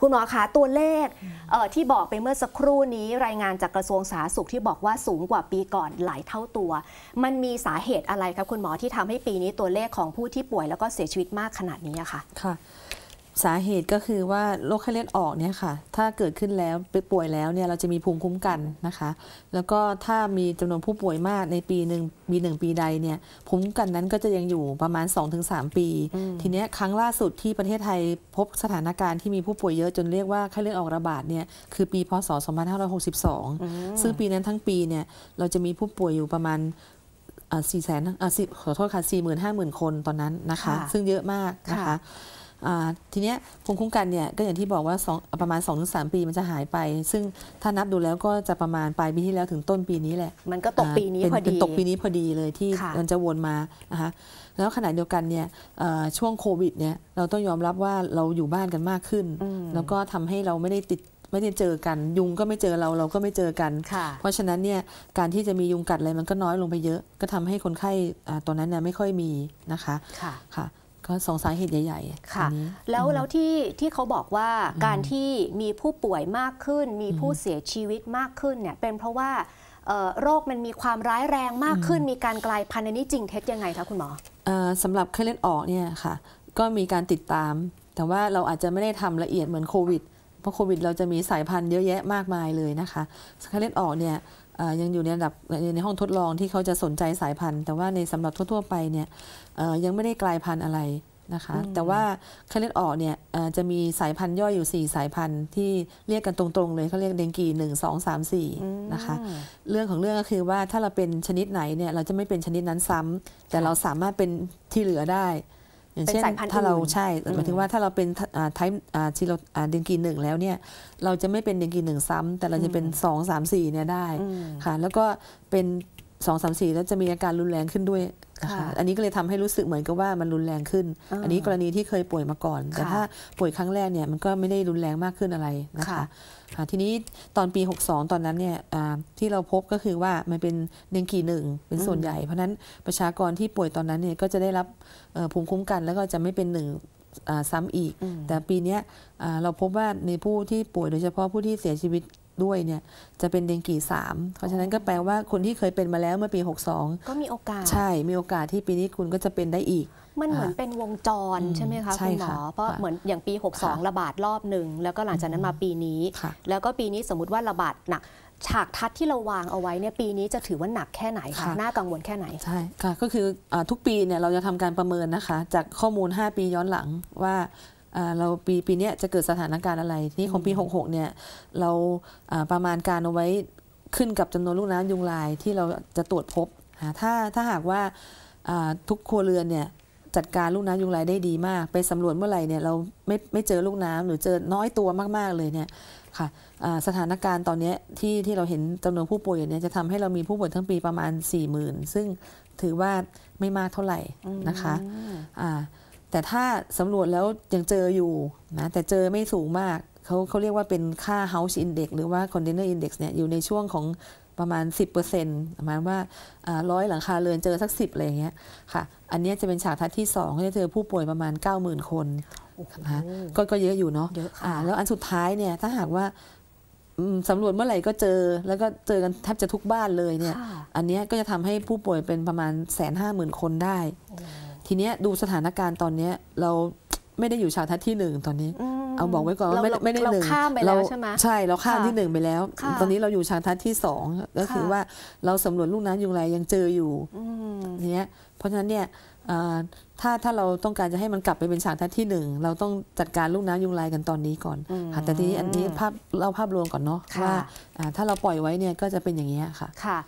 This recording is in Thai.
คุณหมอคะตัวเลขเที่บอกไปเมื่อสักครู่นี้รายงานจากกระทรวงสาธารณสุขที่บอกว่าสูงกว่าปีก่อนหลายเท่าตัว มันมีสาเหตุอะไรครับคุณหมอที่ทำให้ปีนี้ตัวเลขของผู้ที่ป่วยแล้วก็เสียชีวิตมากขนาดนี้อะค่ะค่ะ สาเหตุก็คือว่าโรคไข้เลือดออกเนี่ยค่ะ ถ้าเกิดขึ้นแล้วไปป่วยแล้วเนี่ยเราจะมีภูมิคุ้มกันนะคะ แล้วก็ถ้ามีจำนวนผู้ป่วยมากในปีหนึ่งมีหนึ่งปีใดเนี่ยภูมิคุ้มกันนั้นก็จะยังอยู่ประมาณ 2-3 ปี ทีเนี้ยครั้งล่าสุดที่ประเทศไทยพบสถานการณ์ที่มีผู้ป่วยเยอะจนเรียกว่าไข้เลือดออกระบาดเนี่ยคือปีพศ 2562 ซึ่งปีนั้นทั้งปีเนี่ยเราจะมีผู้ป่วยอยู่ประมาณสี่แสนขอโทษค่ะสี่หมื่นห้าหมื่นคนตอนนั้นนะคะค่ะซึ่งเยอะมากนะคะค่ะอ่า ทีเนี้ยภูมิคุ้มกันเนี่ยก็อย่างที่บอกว่าสองประมาณ 2-3 ปีมันจะหายไป ซึ่งถ้านับดูแล้วก็จะประมาณปลายปีที่แล้วถึงต้นปีนี้แหละ มันก็ตกปีนี้าเป็พอเป็นดีตกปีนี้พอดีเลยที่ค่ะมันจะวนมานะคะแล้วขณะเดียวกันเนี่ยเอ่อช่วงโควิดเนี่ยเราต้องยอมรับว่าเราอยู่บ้านกันมากขึ้น แล้วก็ทำให้เราไม่ได้ติดไม่ได้เจอกัน ยุงก็ไม่เจอเราเราก็ไม่เจอกันค่ะเพราะฉะนั้นเนี่ยการที่จะมียุงกัดอะไรมันก็น้อยลงไปเยอะ ก็ทำให้คนไข้อ่าตอนนั้นเนี่ยไม่ค่อยมีนะคะค่ะค่ะ ก็สองสาเหตุใหญ่ๆค่ะอันนี้แล้วแล้วที่ที่เขาบอกว่าการที่มีผู้ป่วยมากขึ้น มีผู้เสียชีวิตมากขึ้นเนี่ยเป็นเพราะว่าเอ่อโรคมันมีความร้ายแรงมากขึ้น มีการกลายพันธุ์อันนี้จริงเท็จยังไงคะคุณหมอเอ่อสำหรับไข้เลือดออกเนี่ยค่ะ ก็มีการติดตาม แต่ว่าเราอาจจะไม่ได้ทำละเอียดเหมือนโควิด เพราะโควิดเราจะมีสายพันธุ์เยอะแยะมากมายเลยนะคะไข้เลือดออกเนี่ยเอ่อยังอยู่ในระดับในห้องทดลองที่เขาจะสนใจสายพันธุ์ แต่ว่าในสำหรับทั่วๆไปเนี่ยเอ่อยังไม่ได้กลายพันธุ์อะไรนะคะแต่ว่าไข้เลือดออกเนี่ยเอ่อจะมีสายพันธุ์ย่อยอยู่ 4 สายพันธุ์ที่เรียกกันตรงๆเลยเขาเรียกเดงกี1 2 3 4นะคะเรื่องของเรื่องก็คือว่าถ้าเราเป็นชนิดไหนเนี่ยเราจะไม่เป็นชนิดนั้นซ้ำแต่เราสามารถเป็นที่เหลือได้ อย่างเช่นเป็นสายพันธุ์ถ้าเราอื่นใช่หมายถึงว่าถ้าเราเป็นไทป์ชิโรเดนกีหนึ่งแล้วเนี่ยเราจะไม่เป็นเดนกีหนึ่งซ้ำแต่เราจะเป็นสองสามสี่เนี่ยได้ค่ะแล้วก็เป็น สองสามสี่แล้วจะมีอาการรุนแรงขึ้นด้วยนะคะค่ะอันนี้ก็เลยทำให้รู้สึกเหมือนกับว่ามันรุนแรงขึ้นอ่าอันนี้กรณีที่เคยป่วยมาก่อน แต่ค่ะถ้าป่วยครั้งแรกเนี่ยมันก็ไม่ได้รุนแรงมากขึ้นอะไรนะคะค่ะค่ะทีนี้ตอนปี 62 ตอนนั้นเนี่ยอ่าที่เราพบก็คือว่ามันเป็นเดงกีหนึ่งเป็นส่วนใหญ่ เพราะฉะนั้นประชากรที่ป่วยตอนนั้นเนี่ยก็จะได้รับเอ่อภูมิคุ้มกันแล้วก็จะไม่เป็นหนึ่งอ่าซ้ำอีก แต่ปีเนี้ยอ่าเราพบว่าในผู้ที่ป่วยโดยเฉพาะผู้ที่เสียชีวิต ด้วยเนี่ยจะเป็นเดงกีสามเพราะฉะนั้นก็แปลว่าคนที่เคยเป็นมาแล้วเมื่อปี 62 ก็มีโอกาส ใช่มีโอกาสที่ปีนี้คุณก็จะเป็นได้อีก มันเหมือนเป็นวงจรใช่ไหมคะใช่คุณหมอค่ะเพราะค่ะเหมือนอย่างปีค่ะ62 ระบาดรอบหนึ่งแล้วก็หลังจากนั้นมาปีนี้ค่ะแล้วก็ปีนี้สมมติว่าระบาดหนักฉากทัดที่เราวางเอาไว้เนี่ยปีนี้จะถือว่าหนักแค่ไหนคะค่ะน่ากังวลแค่ไหนใช่ค่ะก็คืออาทุกปีเนี่ยเราจะทำการประเมินนะคะ จากข้อมูล 5 ปีย้อนหลังว่าอ่า เราปีปีเนี้ยจะเกิดสถานการณ์อะไรที่ของปี 66 เนี่ย เราอ่าประมาณการเอาไว้ขึ้นกับจำนวนลูกน้ำยุงลายที่เราจะตรวจพบอ่าถ้าถ้าหากว่าอ่าทุกครัวเรือนเนี่ยจัดการลูกน้ำยุงลายได้ดีมาก ไปสำรวจเมื่อไหร่เนี่ยเราไม่ไม่เจอลูกน้ำหรือเจอน้อยตัวมาก ๆ เลยเนี่ยค่ะอ่าสถานการณ์ตอนเนี้ยที่ที่เราเห็นจำนวนผู้ป่วยอยู่เนี่ยจะทำให้เรามีผู้ป่วยทั้งปีประมาณ 40,000 ซึ่งถือว่าไม่มากเท่าไหร่นะคะอ่า แต่ถ้าสำรวจแล้วยังเจออยู่นะแต่เจอไม่สูงมากเขาเขาเรียกว่าเป็นค่า house index หรือว่า container index เนี่ยอยู่ในช่วงของประมาณ 10%ประมาณว่าร้อยหลังคาเรือนเจอสัก 10อะไรอย่างเงี้ยค่ะ อันเนี้ยจะเป็นฉากทัดที่2ก็จะเจอผู้ป่วยประมาณ 90,000 คนนะคะก็ก็เยอะอยู่เนาะเยอะค่ะอ่าแล้วอันสุดท้ายเนี่ยถ้าหากว่าอืมสำรวจเมื่อไหร่ก็เจอ แล้วก็เจอกันแทบจะทุกบ้านเลยเนี่ยค่ะอันเนี้ยก็จะทำให้ผู้ป่วยเป็นประมาณแสนห้าหมื่นคนได้ ทีเนี้ยดูสถานการณ์ตอนเนี้ยเราไม่ได้อยู่ฉากทัดที่หนึ่งตอนนี้ เอาบอกไว้ก่อนว่าเราไม่ได้ไม่ได้เราหนึ่งข้ามไปแล้วใช่ไหมใช่เราข้ามค่ะที่หนึ่งไปแล้วค่ะตอนนี้เราอยู่ฉากทัดที่สองก็คือค่ะว่าเราสำรวจลูกน้ำยุงลายยังเจออยู่เนี้ยเพราะฉะนั้นเนี่ยเอ่อถ้าถ้าเราต้องการจะให้มันกลับไปเป็นฉากทัดที่หนึ่งเราต้องจัดการลูกน้ำยุงลายกันตอนนี้ก่อนค่ะแต่ทีนี้อันนี้ภาพเราภาพรวมก่อนเนาะค่ะว่าอ่าถ้าเราปล่อยไว้เนี่ยก็จะเป็นอย่างนี้ยค่ะค่ะ